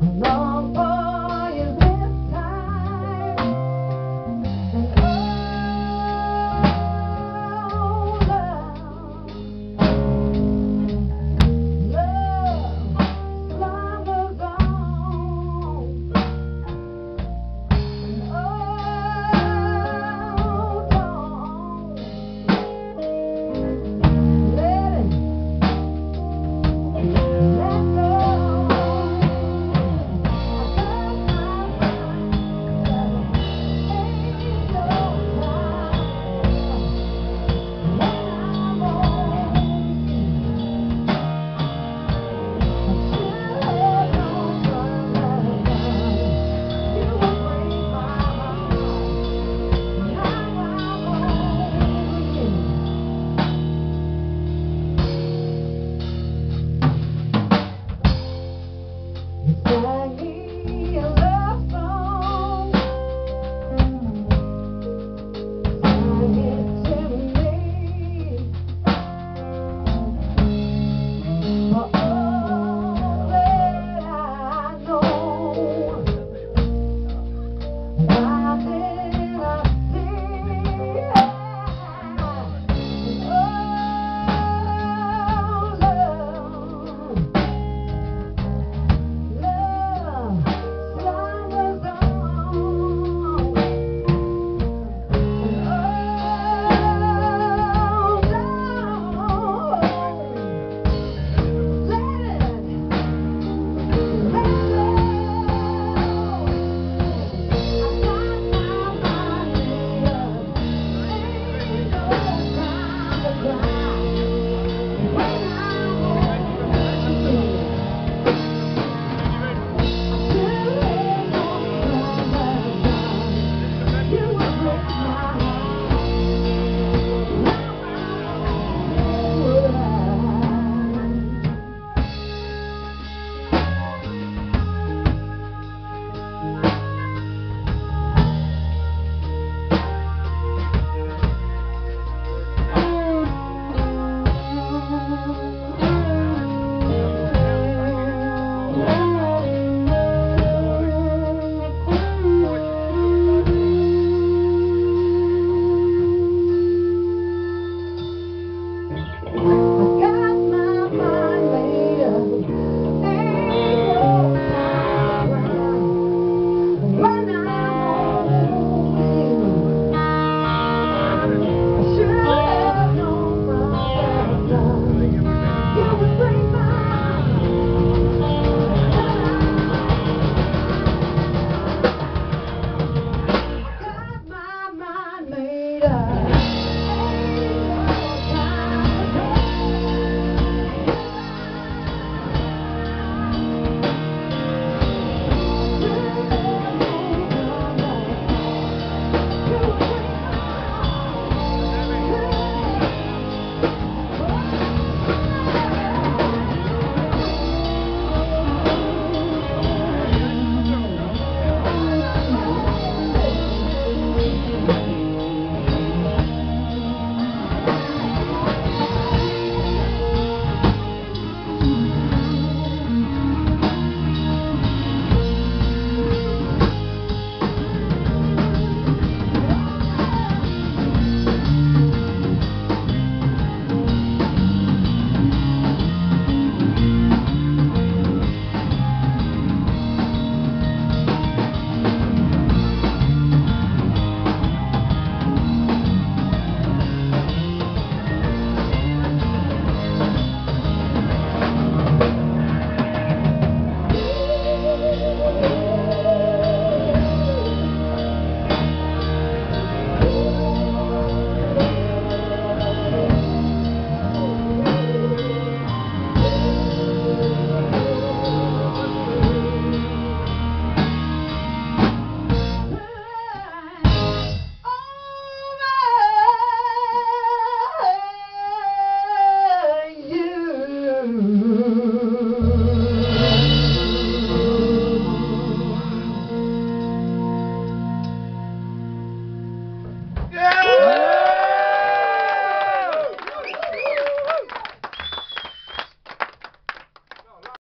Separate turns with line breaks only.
Right.